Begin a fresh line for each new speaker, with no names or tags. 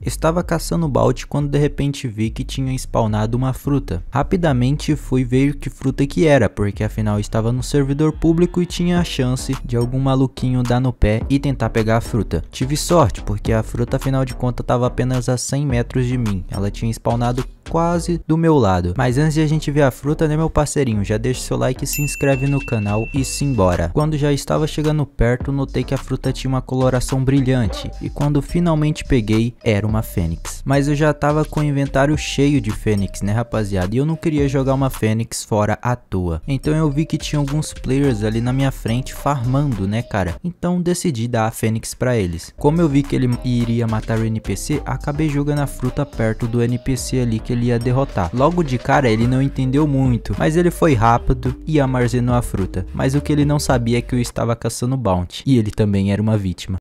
Estava caçando balde quando de repente vi que tinha spawnado uma fruta. Rapidamente fui ver que fruta que era, porque afinal estava no servidor público e tinha a chance de algum maluquinho dar no pé e tentar pegar a fruta. Tive sorte, porque a fruta afinal de contas estava apenas a 100 metros de mim. Ela tinha spawnado quase do meu lado. Mas antes de a gente ver a fruta, né meu parceirinho, já deixa seu like, se inscreve no canal e simbora. Quando já estava chegando perto, notei que a fruta tinha uma coloração brilhante. E quando finalmente peguei, era uma fênix. Mas eu já tava com o inventário cheio de fênix, né rapaziada? E eu não queria jogar uma fênix fora à toa. Então eu vi que tinha alguns players ali na minha frente farmando, né cara? Então decidi dar a fênix pra eles. Como eu vi que ele iria matar o NPC, acabei jogando a fruta perto do NPC ali que ele ia derrotar. Logo de cara ele não entendeu muito, mas ele foi rápido e armazenou a fruta. Mas o que ele não sabia é que eu estava caçando bounty, e ele também era uma vítima.